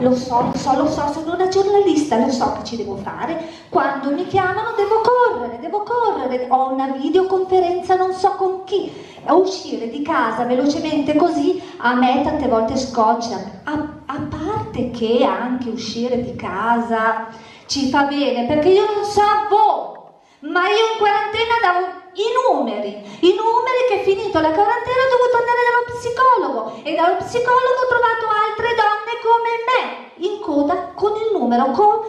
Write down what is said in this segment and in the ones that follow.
Lo so, lo so, lo so, sono una giornalista, lo so che ci devo fare. Quando mi chiamano devo correre, devo correre. Ho una videoconferenza non so con chi. A uscire di casa velocemente così a me tante volte scoccia. A, a parte che anche uscire di casa ci fa bene, perché io non so voi, ma io in quarantena davo i numeri, i numeri che finito la quarantena ho dovuto andare dallo psicologo e dallo psicologo ho trovato altre donne come me in coda con il numero, con,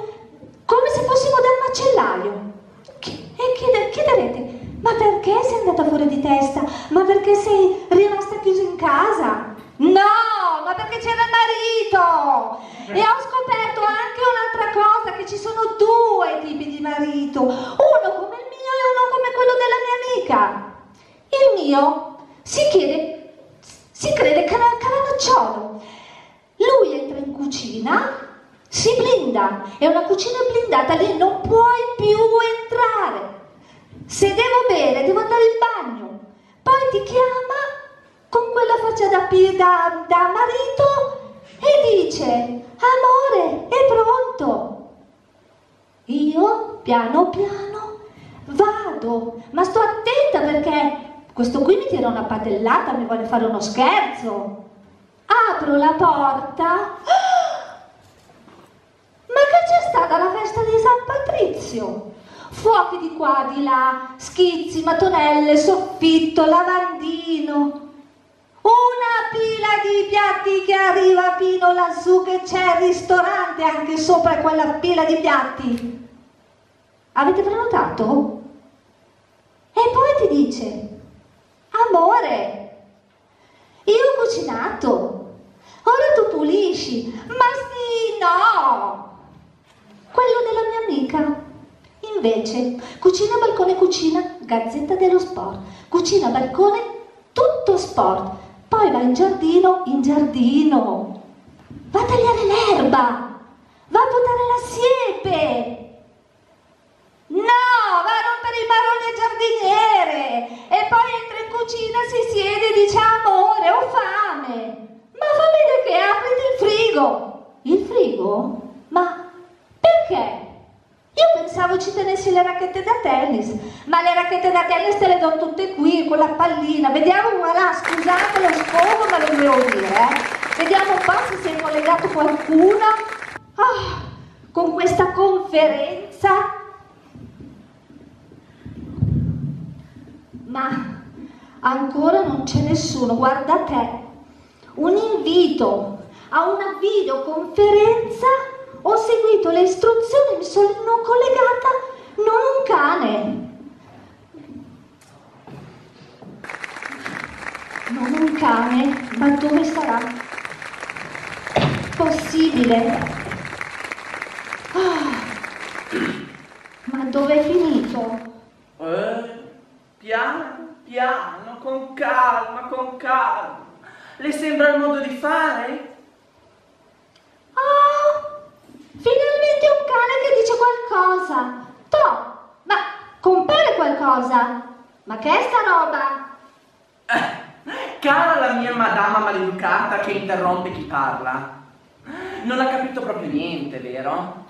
come se fossimo dal macellaio. E chiede, chiederete, ma perché sei andata fuori di testa? Ma perché sei rimasta chiusa in casa? No, ma perché c'era il marito! E ho scoperto anche un'altra cosa, che ci sono due tipi di marito, uno come il mio e uno come quello della mia amica. Il mio si chiede, si crede caranocciolo. Lui entra in cucina, si blinda, è una cucina blindata, lì non puoi più entrare. Se devo bere, devo andare in bagno. Poi ti chiama con quella faccia da, da, da marito e dice, amore, è pronto. Io, piano piano, vado, ma sto attenta perché questo qui mi tira una padellata, mi vuole fare uno scherzo. Apro la porta. Ma che c'è stata la festa di San Patrizio? Fuochi di qua, di là, schizzi, mattonelle, soffitto, lavandino. Una pila di piatti che arriva fino lassù che c'è il ristorante anche sopra quella pila di piatti. Avete prenotato? E poi ti dice, amore, io ho cucinato, ora tu pulisci, ma sì, no! Quello della mia amica. Invece, cucina, balcone, cucina, gazzetta dello sport. Cucina, balcone, tutto sport. Poi va in giardino, in giardino. Va a tagliare l'erba. Va a buttare la siepe. No, va a rompere i maroni giardiniere. E poi entra in cucina, si siede e dice amore, ho fame. Ma fa vedere che aprite il frigo. Il frigo? Pensavo ci tenessi le racchette da tennis, ma le racchette da tennis te le do tutte qui con la pallina. Vediamo, voilà, scusate lo sfogo, ma lo devo dire, eh. Vediamo un po' se si è collegato qualcuno. Oh, con questa conferenza. Ma ancora non c'è nessuno, guarda te. Un invito a una videoconferenza ho seguito le istruzioni, mi sono collegata, non un cane. Non un cane, ma dove sarà? Possibile? Oh, ma dove è finito? Eh, piano, piano, con calma, con calma. Le sembra il modo di fare? Oh, Finalmente un cane che dice qualcosa. To, ma compare qualcosa. Ma che è sta roba? Cara la mia madama maleducata che interrompe chi parla. Non ha capito proprio niente, vero?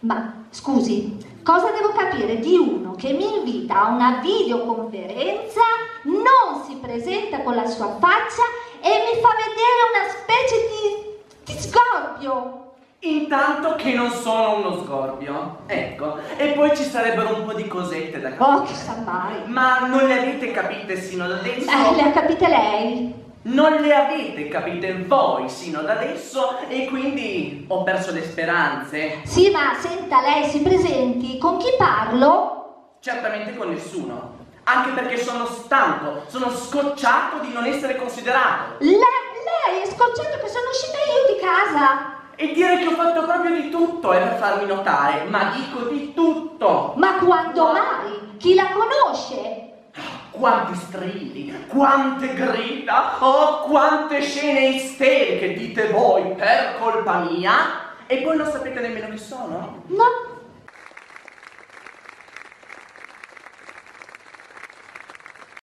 Ma scusi, cosa devo capire di uno che mi invita a una videoconferenza, non si presenta con la sua faccia e mi fa vedere una specie di ti sgorbio! Intanto che non sono uno sgorbio. Ecco, e poi ci sarebbero un po' di cosette da capire. Oh, chissà mai. Ma non le avete capite sino ad adesso? Eh, le ha capite lei. Non le avete capite voi sino ad adesso e quindi ho perso le speranze. Sì, ma senta, lei si presenti. Con chi parlo? Certamente con nessuno. Anche perché sono stanco, sono scocciato di non essere considerato. Lei lei è scocciato che sono uscita io di casa. E dire che ho fatto proprio di tutto è per farmi notare, ma dico di tutto. Ma quando mai? Chi la conosce? Quanti strilli, quante grida, oh quante scene isteriche dite voi per colpa mia? E poi non sapete nemmeno chi sono? No,